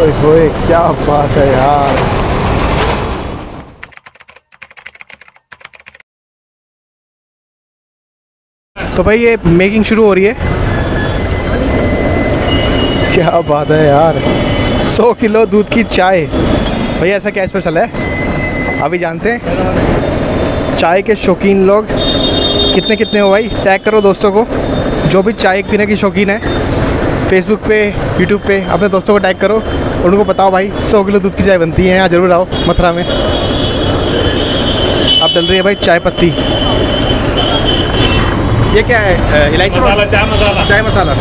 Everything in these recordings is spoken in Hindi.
ओए होए क्या बात है यार। तो भाई ये मेकिंग शुरू हो रही है। क्या बात है यार। 100 किलो दूध की चाय। भैया ऐसा क्या स्पेशल है? अभी जानते हैं। चाय के शौकीन लोग कितने कितने हो भाई? टैग करो दोस्तों को। जो भी चाय पीने की शौकीन है फेसबुक पे यूट्यूब पे अपने दोस्तों को टैग करो। और उनको बताओ भाई सौ किलो दूध की चाय बनती है यहाँ ज़रूर आओ मथुरा में। अब डल रही है भाई चाय पत्ती। ये क्या है इलायची? मसाला चाय मसाला। चाय मसाला।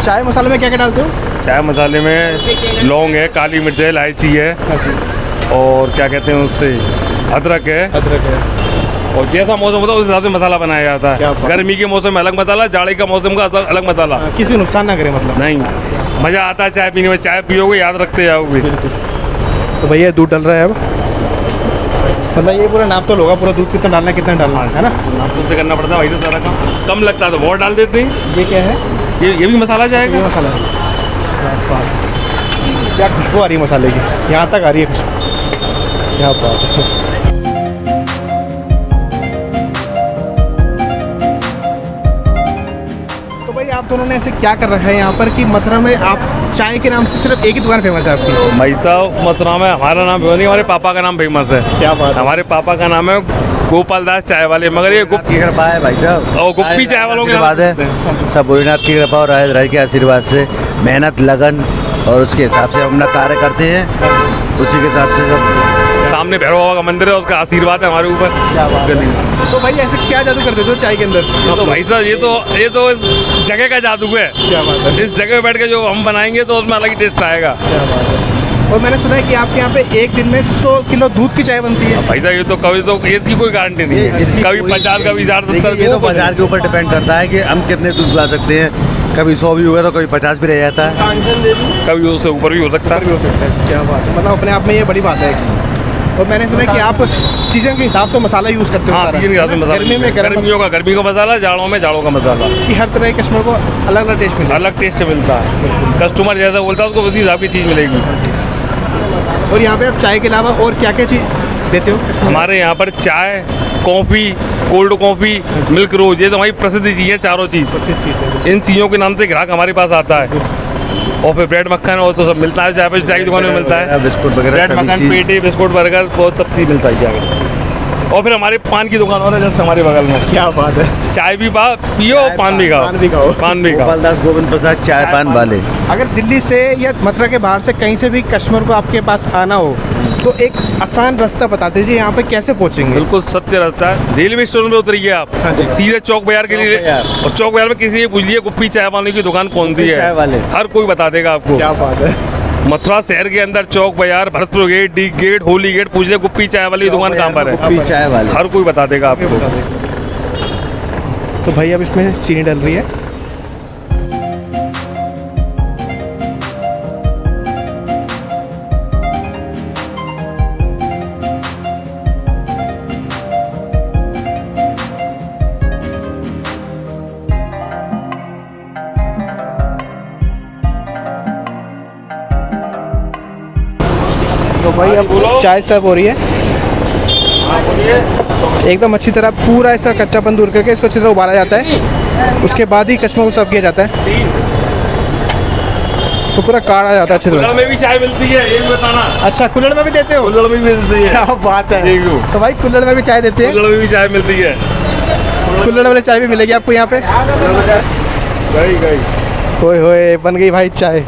चाय मसाले में क्या क्या डालते हो? चाय मसाले में लौंग है काली मिर्च है इलायची है। और क्या कहते हैं उससे? अदरक है। अदरक है। और जैसा मौसम होता है उस हिसाब से मसाला बनाया जाता है। गर्मी के मौसम में अलग मसाला जाड़े का मौसम का अलग मसाला। किसी को नुकसान ना करे मतलब। नहीं। मज़ा आता है चाय पीने में। चाय पियोगे याद रखते जाओगे। तो भैया दूध डल रहा है अब? मतलब ये पूरा नाप तो होगा पूरा दूध कितना डालना कितना डालना है ना? ना नाश्ते से करना पड़ता है वही तो सारा काम। कम लगता है तो बहुत डाल देते हैं। ये क्या है? ये ये भी मसाला जाएगा ये मसाला। क्या क्या खुशबू आ रही है मसाले की। यहाँ तक आ रही है खुशबू। क्या बात है। आप दोनों ने ऐसे क्या कर रखा है यहाँ पर कि मथुरा में आप चाय के नाम से सिर्फ़ एक ही दुकान फ़ेमस है आपकी? भाई साहब मथुरा में हमारा नाम फ़ेमस नहीं हमारे पापा का नाम फ़ेमस है। क्या बात हमारे पापा का नाम है गोपाल दास चाय वाले मगर ये गुप्त की कृपा है भाई साहब। और गुप्पी चाय वालों के आशीर्वाद है। सब भोलेनाथ की कृपा और राज राज के आशीर्वाद से मेहनत लगन और उसके हिसाब से हम अपना कार्य करते हैं। उसी के हिसाब से सब सामने भैरव बाबा का मंदिर है उसका आशीर्वाद है हमारे ऊपर। क्या बात है। तो भाई ऐसे क्या जादू कर देते हो चाय के अंदर? तो भाई साहब ये तो ये तो इस जगह का जादू है। क्या बात है। इस जगह पे बैठ के जो हम बनाएँगे तो उसमें अलग ही टेस्ट आएगा। क्या बात है। और मैंने सुना है कि आपके यहाँ पे एक दिन में 100 किलो दूध की चाय बनती है। भाई साहब ये तो कभी तो इसकी कोई गारंटी नहीं है। कभी पचास कभी हज़ार ये तो बाज़ार के ऊपर डिपेंड करता है कि हम कितने दूध ला सकते हैं। कभी सौ भी होगा तो कभी पचास भी रह जाता है। कभी उससे ऊपर भी हो सकता भी है। हो सकता है क्या बात है। मतलब अपने आप में ये बड़ी बात है और मैंने सुना है कि आप सीज़न के हिसाब से मसाला यूज़ करते हो हाँ सीज़न के हिसाब से मसाला गर्मी में गर्मियों का गर्मी का मसाला जाड़ों में जाड़ों का मसाला। कि हर तरह के कस्टमर को अलग अलग टेस्ट मिलता है अलग टेस्ट मिलता है। कस्टमर जैसा बोलता है उसको उसी हिसाब की चीज़ मिलेगी। और यहाँ पे आप चाय के अलावा और क्या क्या चीज़ देते हो? हमारे यहाँ पर चाय coffee cold coffee milk rose ये तो हमारी प्रसिद्ध चीज़ है चारों चीज़। इन चीज़ों के नाम से ग्राहक हमारे पास आता है। और फिर ब्रेड मक्खन और तो सब मिलता है चाय पे चाय की दुकान में मिलता है। बिस्कुट वगैरह ब्रेड मक्खन पेटी बिस्कुट बर्गर बहुत सब चीज़ मिलता है। और फिर हमारे पान की दुकान और है जस्ट हमारे बगल में। क्या बात है। चाय भी पा पियो पान भी खाओ। पान भी खाओ। पान भी खाओ। गोपाल गोविंद प्रसाद चाय पान वाले। अगर दिल्ली से या मथुरा के बाहर से कहीं से भी कस्टमर को आपके पास आना हो तो एक आसान रास्ता बता दीजिए यहाँ पे कैसे पहुँचेंगे। बिल्कुल सत्य रास्ता है। रेलवे स्टेशन पे उतरिए आप। हाँ सीधे चौक बाज़ार के लिए और चौक बाज़ार में किसी से पूछ लीजिए गुप्पी चाय वाले की दुकान कौन सी गुप्पी चाय वाले। है हर कोई बता देगा आपको। क्या बात है। मथुरा शहर के अंदर चौक बाज़ार Bharatpur gate D gate Holi gate पूछ ले गुप्पी चाय वाली दुकान कहाँ पर है? गुप्पी चाय वाली। हर कोई बता देगा आपको। तो भाई अब इसमें चीनी डल रही है। भाई अब चाय सर्व हो रही है। एकदम अच्छी तरह पूरा ऐसा कच्चापन दूर करके इसको अच्छी तरह उबाला जाता है। उसके बाद ही कस्टमर को सर्व किया जाता है। तो पूरा काढ़ा जाता है अच्छी तरह। में भी चाय मिलती है ये बताना। अच्छा कुल्हड़ में भी देते हो? कुल्हड़ में भी मिलती है। क्या बात है। तो भाई कुल्हड़ में भी चाय देते हैं। कुल्हड़ में भी चाय मिलती है। कुल्हड़ वाले चाय भी मिलेगी आपको यहाँ पे। गई गई। होए होए बन गई भाई चाय।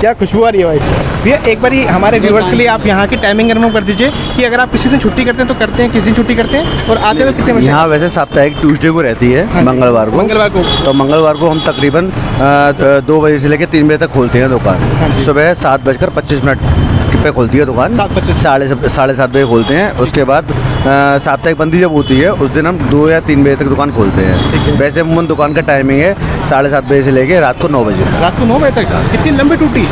क्या खुशबू आ रही है भाई। भैया एक बार हमारे व्यूवर्स के लिए आप यहाँ की टाइमिंग कन्फर्म कर दीजिए कि अगर आप किसी दिन छुट्टी करते हैं तो करते हैं किस दिन छुट्टी करते हैं और आते हैं तो कितने बजे? यहाँ वैसे साप्ताहिक ट्यूसडे को रहती हाँ है। मंगलवार को। मंगलवार को। तो मंगलवार को हम तकरीबन दो बजे से लेकर तीन बजे तक खोलते हैं हाँ दुकान सुबह सात बजकर पच्चीस मिनट पे खोलती है दुकान। साढ़े साढ़े सात बजे खोलते हैं। उसके बाद साप्ताहिक बंदी जब होती है उस दिन हम दो या तीन बजे तक दुकान खोलते हैं। वैसे अमूमन दुकान का टाइमिंग है साढ़े सात बजे से लेकर रात को नौ बजे रात को नौ बजे तक? कितनी लंबी टूटी?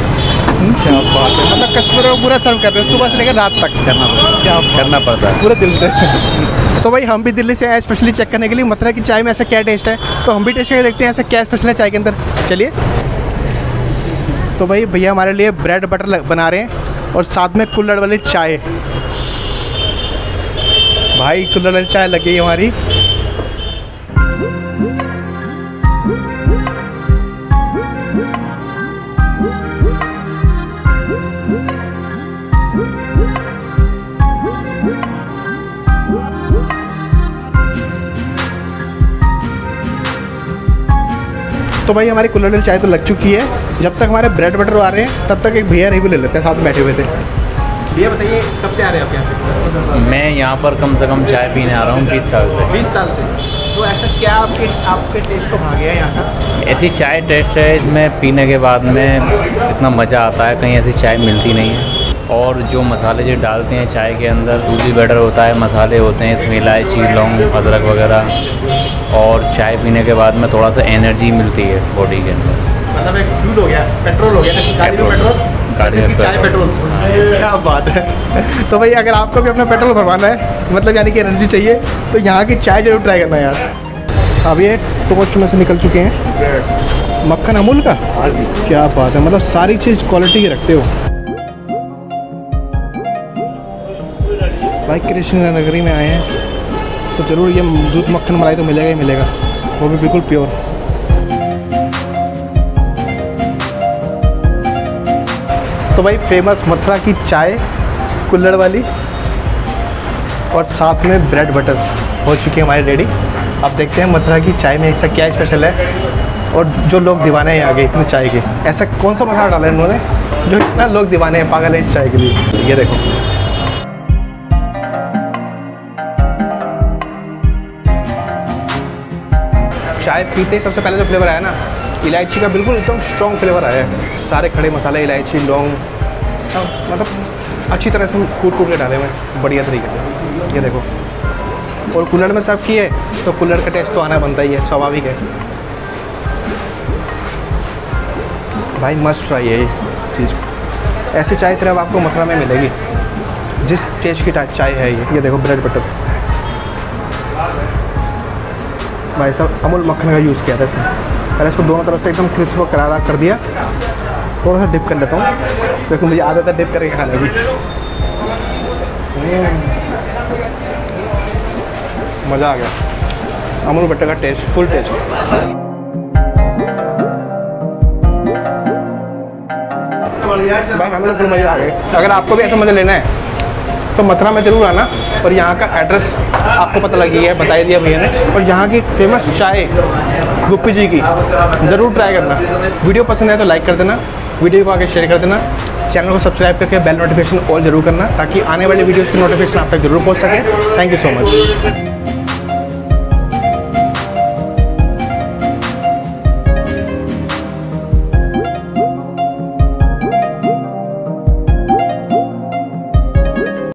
क्या बात है? मतलब कस्टमर को पूरा सर्व कर रहे हैं सुबह से लेकर रात तक। करना पड़ता क्या करना पड़ता है। पूरे दिल से। तो भाई हम भी दिल्ली से आए स्पेशली चेक करने के लिए। मथुरा की चाय में ऐसा क्या टेस्ट है? तो हम भी टेस्ट करके देखते हैं ऐसा क्या स्पेशल है चाय के अंदर। चलिए। तो भाई भैया हमारे लिए ब्रेड बटर बना रहे हैं और साथ में कुल्हड़ वाली चाय। भाई कुल्हड़ वाली चाय लग गई हमारी। तो भाई हमारी कुल्हड़ चाय तो लग चुकी है। जब तक हमारे ब्रेड बटर आ रहे हैं तब तक एक भैया रिव्यू ले लेते हैं साथ में बैठे हुए थे। भैया बताइए कब से आ रहे हैं आप यहाँ पे? मैं यहाँ पर कम से कम चाय पीने आ रहा हूँ बीस साल से। बीस साल से। तो ऐसा क्या आपके आपके टेस्ट को भाग गया है यहाँ का? ऐसी चाय टेस्ट है इसमें पीने के बाद में इतना मज़ा आता है कहीं ऐसी चाय मिलती नहीं है। और जो मसाले जो डालते हैं चाय के अंदर दूध भी बेटर होता है मसाले होते हैं इसमें इलायची लौंग अदरक वगैरह। और चाय पीने के बाद में थोड़ा सा एनर्जी मिलती है बॉडी के अंदर। मतलब एक फ्यूल हो गया पेट्रोल हो गया जैसे गाड़ी में पेट्रोल। पेट्रोल चाय क्या बात है। तो भाई अगर आपको भी अपना पेट्रोल भरवाना है मतलब यानी कि एनर्जी चाहिए तो यहाँ की चाय ज़रूर ट्राई करना यार। अब ये टोस्ट में से निकल चुके हैं। मक्खन अमूल का? क्या बात है मतलब सारी चीज़ क्वालिटी की रखते हो। भाई कृष्ण नगरी में आए हैं तो ज़रूर ये दूध मक्खन मलाई तो मिलेगा ही मिलेगा, वो भी बिल्कुल प्योर तो भाई फ़ेमस मथुरा की चाय कुल्लड़ वाली, और साथ में ब्रेड बटर हो चुकी है हमारी रेडी अब देखते हैं मथुरा की चाय में ऐसा क्या स्पेशल है, और जो लोग दीवाने हैं आगे इतने चाय के। ऐसा कौन सा मसाला डाला है इन्होंने, जो इतना लोग दीवाने हैं, पागल है इस चाय के लिए? ये देखो। चाय पीते सबसे पहले जो फ्लेवर आया ना, इलायची का बिल्कुल एकदम स्ट्रॉन्ग फ्लेवर आया है। सारे खड़े मसाले, इलायची, लौंग, सब मतलब अच्छी तरह से कूट कूट के डाले हुए हैं, बढ़िया तरीके से। ये देखो। और कुल्हड़ में सर्व किए तो कुल्हड़ का टेस्ट तो आना बनता ही है, स्वाभाविक है। भाई मस्ट ट्राई है ये चीज़। ऐसी चाय सिर्फ़ आपको मथुरा में मिलेगी। जिस टेस्ट की चाय है ये ये देखो ब्रेड बटर भाई साहब, अमूल मक्खन का यूज़ किया था इसमें पहले इसको दोनों तरफ़ से एकदम क्रिस्प और करारा कर दिया। थोड़ा सा डिप कर लेता हूँ। देखो, मुझे आदत है डिप करके खाने की। मज़ा आ गया। अमूल बटर का टेस्ट फुल टेस्ट भाई, हमें तो मज़ा आ गया। अगर आपको भी ऐसा मज़ा लेना है तो मथुरा में ज़रूर आना और यहाँ का एड्रेस आपको पता लगी है बता ही दिया भैया ने। और यहाँ की फ़ेमस चाय गुप्पी जी की, ज़रूर ट्राई करना। वीडियो पसंद है तो लाइक कर देना, वीडियो को आगे शेयर कर देना चैनल को सब्सक्राइब करके बेल नोटिफिकेशन ऑल ज़रूर करना, ताकि आने वाले वीडियोज़ की नोटिफिकेशन आप तक ज़रूर पहुँच सके। Thank you so much